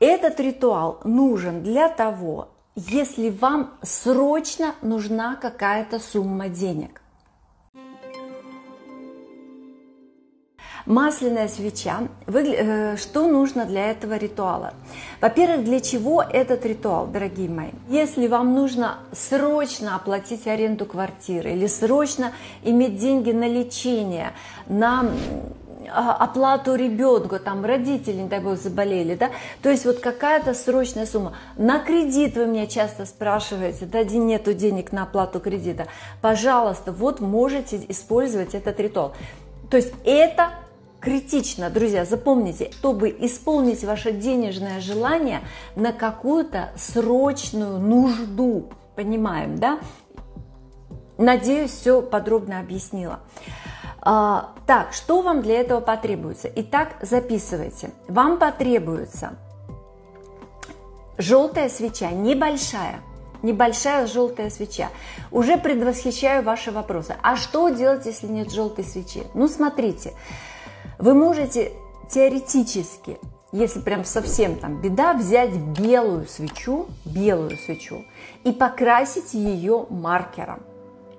Этот ритуал нужен для того, если вам срочно нужна какая-то сумма денег. Масляная свеча. Э, что нужно для этого ритуала? Во-первых, для чего этот ритуал, дорогие мои? Если вам нужно срочно оплатить аренду квартиры или срочно иметь деньги на лечение, на оплату ребенку, там родители, не дай бог, заболели, да, то есть вот какая-то срочная сумма. На кредит вы меня часто спрашиваете, да, нету денег на оплату кредита. Пожалуйста, вот можете использовать этот ритуал. То есть это критично, друзья, запомните, чтобы исполнить ваше денежное желание на какую-то срочную нужду, понимаем, да? Надеюсь, все подробно объяснила. А, так, что вам для этого потребуется? Итак, записывайте. Вам потребуется желтая свеча, небольшая, небольшая желтая свеча. Уже предвосхищаю ваши вопросы. А что делать, если нет желтой свечи? Ну, смотрите, вы можете теоретически, если прям совсем там беда, взять белую свечу, белую свечу и покрасить ее маркером.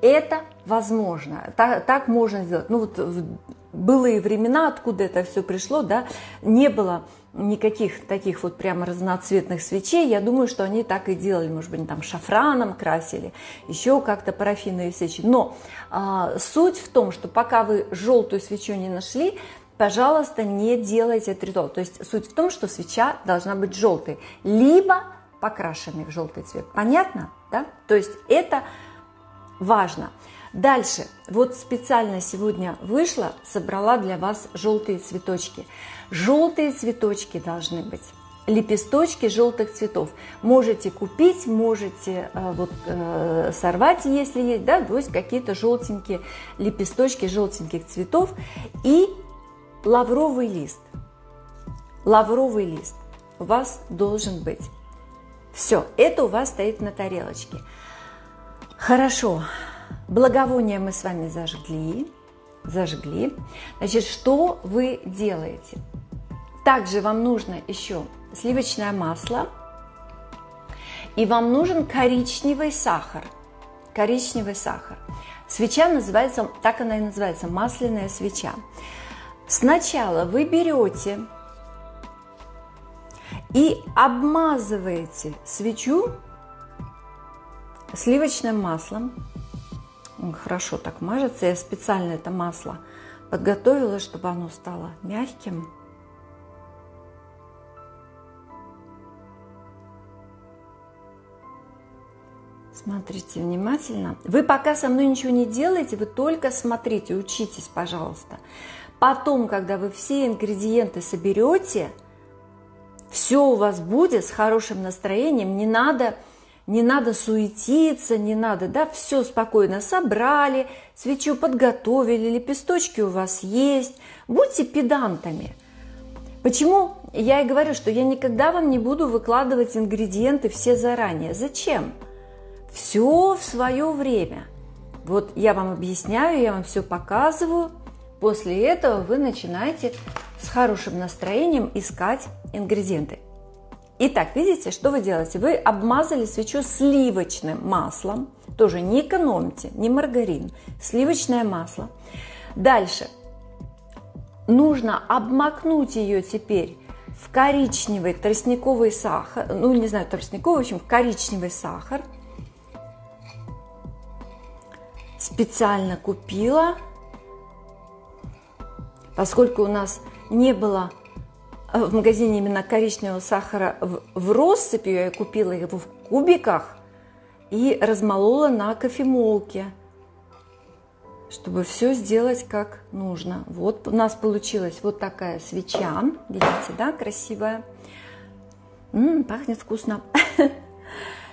Это возможно, так, так можно сделать. Ну вот в былые времена, откуда это все пришло, да, не было никаких таких вот прямо разноцветных свечей. Я думаю, что они так и делали, может быть, там шафраном красили, еще как-то парафиновые свечи. Но а, суть в том, что пока вы желтую свечу не нашли, пожалуйста, не делайте этот ритуал. То есть суть в том, что свеча должна быть желтой, либо покрашенной в желтый цвет. Понятно? Да? То есть это важно. Дальше, вот специально сегодня вышла, собрала для вас желтые цветочки. Желтые цветочки должны быть лепесточки желтых цветов. Можете купить, можете э, вот, э, сорвать, если есть, да, то есть какие-то желтенькие лепесточки желтеньких цветов. И лавровый лист. Лавровый лист у вас должен быть. Все, это у вас стоит на тарелочке. Хорошо, благовония мы с вами зажгли. Зажгли. Значит, что вы делаете? Также вам нужно еще сливочное масло. И вам нужен коричневый сахар. Коричневый сахар. Свеча называется, так она и называется, масляная свеча. Сначала вы берете и обмазываете свечу сливочным маслом. Хорошо так мажется. Я специально это масло подготовила, чтобы оно стало мягким. Смотрите внимательно. Вы пока со мной ничего не делаете, вы только смотрите, учитесь, пожалуйста. Потом, когда вы все ингредиенты соберете, все у вас будет с хорошим настроением, не надо, не надо суетиться, не надо, да, все спокойно собрали, свечу подготовили, лепесточки у вас есть, будьте педантами. Почему я и говорю, что я никогда вам не буду выкладывать ингредиенты все заранее. Зачем? Все в свое время. Вот я вам объясняю, я вам все показываю – После этого вы начинаете с хорошим настроением искать ингредиенты. Итак, видите, что вы делаете? Вы обмазали свечу сливочным маслом. Тоже не экономьте, не маргарин, сливочное масло. Дальше. Нужно обмакнуть ее теперь в коричневый тростниковый сахар, ну не знаю, тростниковый, в общем, коричневый сахар. Специально купила поскольку у нас не было в магазине именно коричневого сахара в, в россыпи, я купила его в кубиках и размолола на кофемолке, чтобы все сделать как нужно. Вот у нас получилась вот такая свеча, видите, да, красивая. М-м, пахнет вкусно.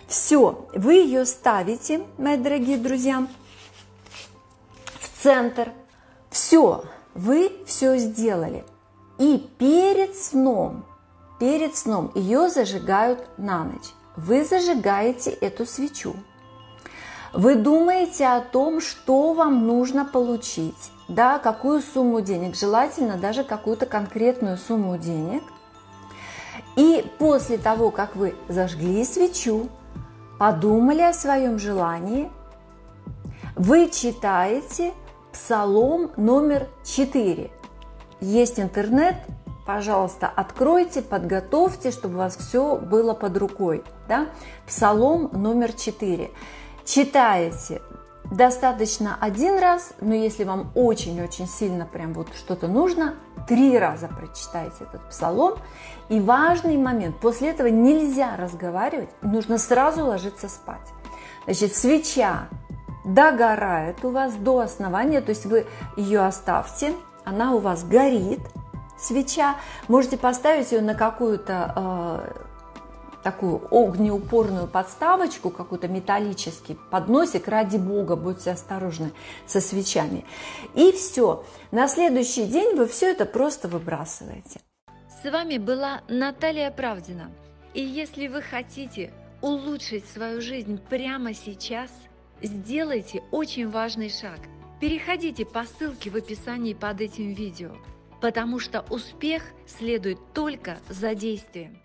Все, вы ее ставите, мои дорогие друзья, в центр. Все, вы все сделали. И перед сном, перед сном ее зажигают на ночь. Вы зажигаете эту свечу. Вы думаете о том, что вам нужно получить, да, какую сумму денег, желательно даже какую-то конкретную сумму денег. И после того, как вы зажгли свечу, подумали о своем желании, вы читаете Псалом номер 4. Есть интернет, пожалуйста, откройте, подготовьте, чтобы у вас все было под рукой. Да? Псалом номер 4. Читаете достаточно один раз, но если вам очень-очень сильно прям вот что-то нужно, три раза прочитайте этот псалом. И важный момент, после этого нельзя разговаривать, нужно сразу ложиться спать. Значит, свеча догорает у вас до основания, то есть вы ее оставьте, она у вас горит, свеча, можете поставить ее на какую-то э, такую огнеупорную подставочку, какой-то металлический подносик, ради бога, будьте осторожны со свечами. И все, на следующий день вы все это просто выбрасываете. С вами была Наталья Правдина. И если вы хотите улучшить свою жизнь прямо сейчас, сделайте очень важный шаг. Переходите по ссылке в описании под этим видео, потому что успех следует только за действием.